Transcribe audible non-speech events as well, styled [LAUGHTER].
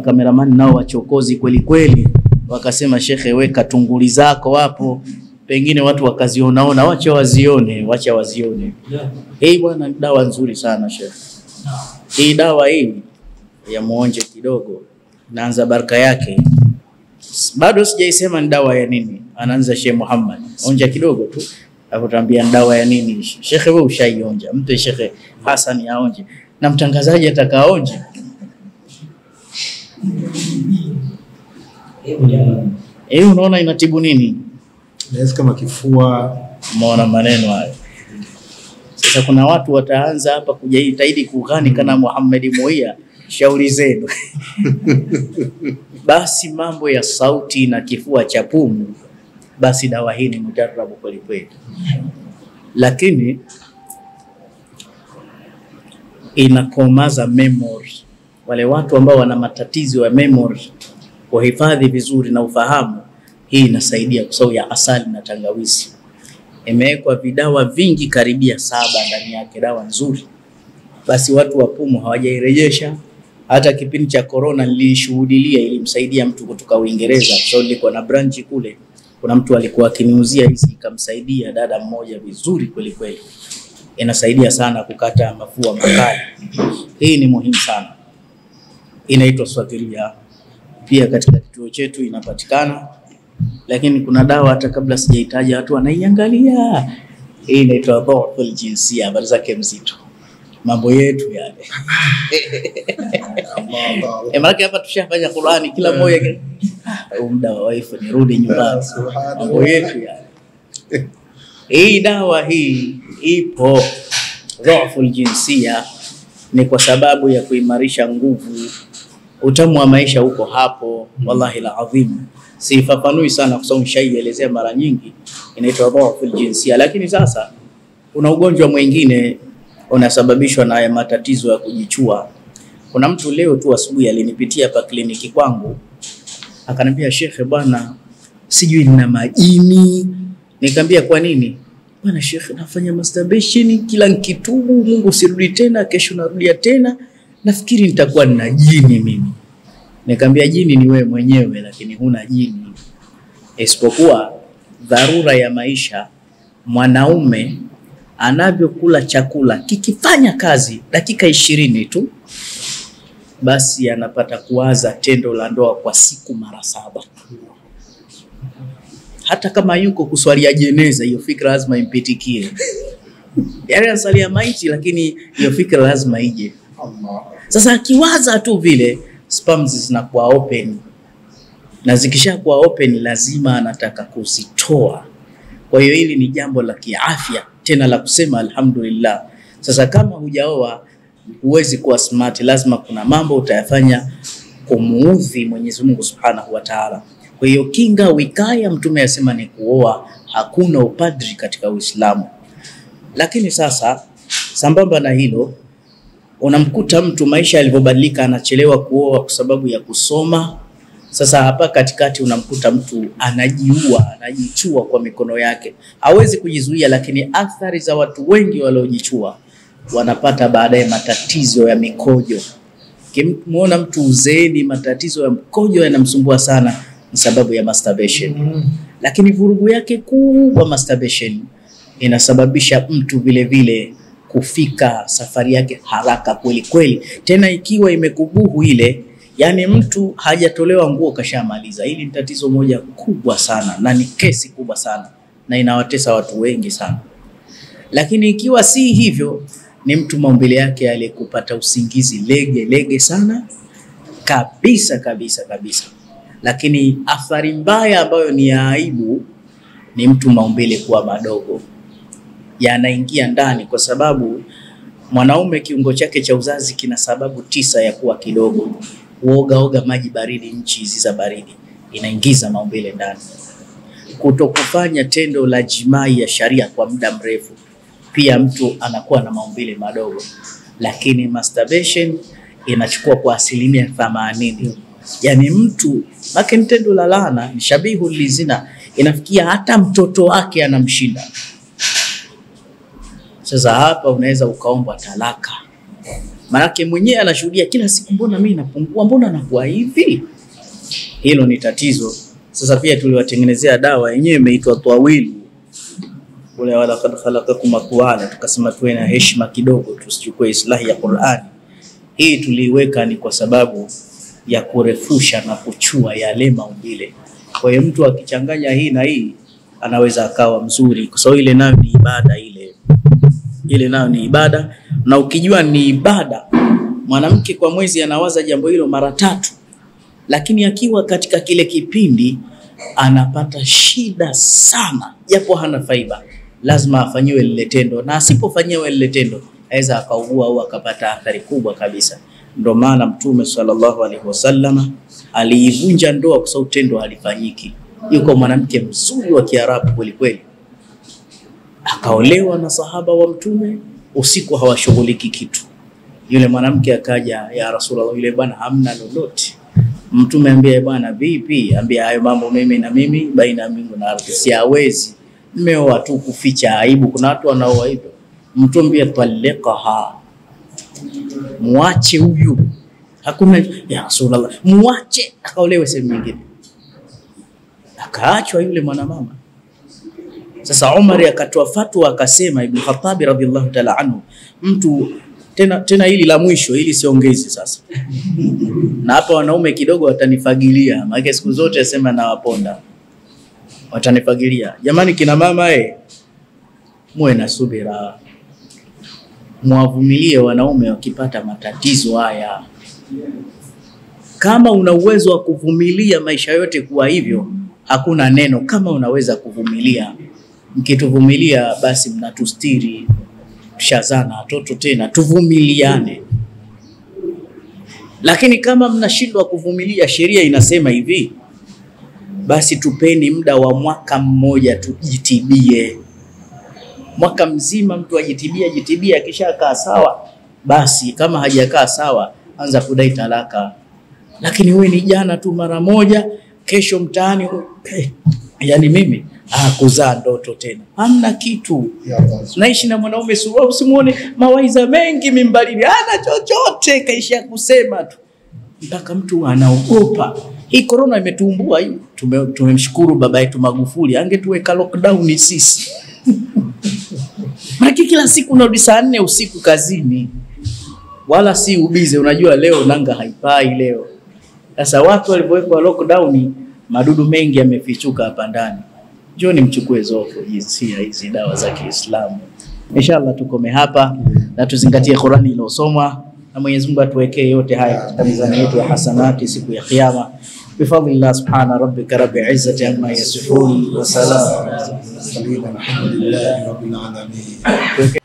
makameramani nao wachokozi kweli kweli, wakasema shekhe, weka tunguli zako hapo, pengine watu wakazionaona, wacha wazione, wacha wazione. Hii bwana, dawa nzuri sana shekhe. Hii dawa hii ya muonje kidogo, naanza baraka yake, bado sijaisema ni dawa ya nini. Anaanza Sheikh Muhammad, onja kidogo tu, akutambia ni dawa ya nini. Shekhe, wewe ushaionja, mpe Shekhe Hassan aonje, na mtangazaji atakaonje. Eh, unaona inatibu nini? Naweza kama kifua Umeona maneno hayo. Sasa kuna watu wataanza hapa kujitahidi kughani kana Muhammad Muia, shauri zenu. [LAUGHS] Basi mambo ya sauti na kifua cha pumu, basi dawa hii ni mujarabu kweli kweli, lakini inakomaza memory. Wale watu ambao wana matatizo ya memory, kuhifadhi vizuri na ufahamu, hii inasaidia kwa sababu ya asali na tangawizi imewekwa vidawa vingi karibia saba ndani yake, dawa nzuri. Basi watu wa pumu hawajairejesha. Hata kipindi cha corona nilishuhudilia, ilimsaidia mtu kutoka Uingereza, kwa sababu nilikuwa na branchi kule. Kuna mtu alikuwa akiniuzia hizi, ikamsaidia dada mmoja vizuri kweli kweli. Inasaidia sana kukata mafua makali. Hii ni muhimu sana, inaitwa Swazilia. Pia katika kituo chetu inapatikana lakini kuna dawa hata kabla sijaitaja watu wanaiangalia. Hii inaitwa dhoful jinsia, habari zake mzito, mambo yetu yale. [LAUGHS] E, maanake hapa tushafanya Qurani kila mmoja Ah, muda wa waifu nirudi nyumbani, mambo yetu yale. Hii dawa hii ipo dhoful jinsia, ni kwa sababu ya kuimarisha nguvu. Utamu wa maisha huko hapo, wallahi la adhim. Sifafanui sana kwa sababu nishaielezea mara nyingi, inaitwa dhoful jinsia. Lakini sasa kuna ugonjwa mwingine unasababishwa na matatizo ya kujichua. Kuna mtu leo tu asubuhi alinipitia hapa kliniki kwangu, akaniambia shekhe, bwana, sijui nina majini. Nikamwambia kwa nini? Bwana shekhe, nafanya masturbation kila nikitubu, Mungu sirudi tena, kesho narudia tena, nafikiri nitakuwa nina jini mimi. Nikamwambia jini ni wewe mwenyewe, lakini huna jini, isipokuwa dharura ya maisha. Mwanaume anavyokula chakula kikifanya kazi dakika ishirini tu, basi anapata kuwaza tendo la ndoa kwa siku mara saba. Hata kama yuko kuswalia jeneza, hiyo fikra lazima impitikie. Yaani anasalia maiti, lakini hiyo fikra lazima ije. Sasa akiwaza tu vile spams zinakuwa open, na zikishakuwa open lazima anataka kuzitoa. Kwa hiyo hili ni jambo la kiafya tena la kusema alhamdulillah. Sasa kama hujaoa huwezi kuwa smart, lazima kuna mambo utayafanya kumuudhi Mwenyezi Mungu Subhanahu wa Ta'ala. Kwa hiyo kinga wikaya, Mtume asema ni kuoa, hakuna upadri katika Uislamu. Lakini sasa sambamba na hilo unamkuta mtu maisha yalivyobadilika, anachelewa kuoa kwa sababu ya kusoma. Sasa hapa katikati unamkuta mtu anajiua, anajichua kwa mikono yake, hawezi kujizuia, lakini athari za watu wengi waliojichua wanapata baadaye matatizo ya mikojo. Ukimwona mtu uzeeni, matatizo ya mkojo yanamsumbua sana, ni sababu ya masturbation. Lakini vurugu yake kubwa masturbation inasababisha mtu vile vile kufika safari yake haraka kweli kweli, tena ikiwa imekubuhu ile, yani mtu hajatolewa nguo kashamaliza. Hili ni tatizo moja kubwa sana na ni kesi kubwa sana na inawatesa watu wengi sana. Lakini ikiwa si hivyo, ni mtu maumbile yake aliyekupata usingizi lege lege sana kabisa kabisa kabisa. Lakini athari mbaya ambayo ni ya aibu ni mtu maumbile kuwa madogo yanaingia ndani, kwa sababu mwanaume kiungo chake cha uzazi kina sababu tisa ya kuwa kidogo. Uoga oga maji baridi, nchi hizi za baridi, inaingiza maumbile ndani. Kutokufanya tendo la jimai ya sharia kwa muda mrefu, pia mtu anakuwa na maumbile madogo, lakini masturbation inachukua kwa asilimia themanini. Yani mtu make tendo la laana, ni shabihu lizina, inafikia hata mtoto wake anamshinda. Sasa hapa unaweza ukaomba talaka Maanake mwenyewe anashuhudia kila siku, mbona mimi napungua, mbona nakuwa hivi? Hilo ni tatizo. Sasa pia tuliwatengenezea dawa yenyewe imeitwa twawilu ule walaqad khalaqakum atwala, tukasema tuwe na heshima kidogo, tusichukue islahi ya Qur'ani. Hii tuliweka ni kwa sababu ya kurefusha na kuchua yale maumbile. Kwa hiyo mtu akichanganya hii na hii anaweza akawa mzuri, kwa sababu ile nayo ni ibada, ile ile nayo ni ibada, na ukijua ni ibada, mwanamke kwa mwezi anawaza jambo hilo mara tatu, lakini akiwa katika kile kipindi anapata shida sana, japo hana faiba, lazima afanyiwe lile tendo, na asipofanyiwe lile tendo aweza akaugua au akapata athari kubwa kabisa. Ndio maana Mtume sallallahu alaihi wasallam aliivunja ndoa kwa sababu tendo halifanyiki. Yuko mwanamke mzuri wa Kiarabu kweli kweli, akaolewa na sahaba wa Mtume, usiku hawashughuliki kitu. Yule mwanamke akaja, ya Rasulullah, yule bwana hamna lolote. Mtume ambia bwana, vipi? Ambia hayo mambo mimi na mimi, baina ya mbingu na ardhi, siawezi. Mmeoa tu kuficha aibu. Kuna watu wanaoa hivyo. Mtume ambia talikaha muache huyu, hakuna ya Rasulullah, muache akaolewe sehemu nyingine. Akaachwa yule mwanamama. Sasa Umar akatoa fatwa akasema, Ibn Khattab radhiallahu ta'ala anhu, mtu tena tena, hili la mwisho, hili siongezi sasa, [LAUGHS] na hapa wanaume kidogo watanifagilia, maana siku zote asema nawaponda, watanifagilia. Jamani, kina mama eh, muwe na subira mwavumilie wanaume wakipata matatizo haya. Kama una uwezo wa kuvumilia maisha yote kuwa hivyo, hakuna neno kama unaweza kuvumilia. Mkituvumilia basi mnatustiri, shazana na watoto tena, tuvumiliane. Lakini kama mnashindwa kuvumilia, sheria inasema hivi, basi tupeni muda wa mwaka mmoja tujitibie mwaka mzima mtu ajitibia jitibia, akishakaa sawa, basi kama hajakaa sawa, anza kudai talaka. Lakini wewe ni jana tu mara moja, kesho mtaani yani mimi ah, kuzaa ndoto tena, hamna kitu. Naishi na mwanaume suwa, usimuone mawaiza mengi mimbarini, ana chochote, kaishia kusema tu mpaka mtu anaogopa. Hii korona imetuumbua hii. Tumemshukuru Tume, baba yetu Magufuli, angetuweka lockdown sisi [LAUGHS] Maki kila siku unarudi saa nne usiku kazini, wala si ubize. Unajua leo nanga haipai leo. Sasa watu walivyowekwa lockdown, madudu mengi yamefichuka hapa ndani. Njoni mchukue zofu hizi hizi dawa za Kiislamu. Inshallah tukome hapa na tuzingatie Qurani iliyosomwa na Mwenyezi Mungu atuwekee yote haya katika mizani yetu ya hasanati siku ya Kiyama. Bifadlillah subhana rabbika rabbil izzati amma yasifun wa salamun Alhamdulillahi rabbil alamin.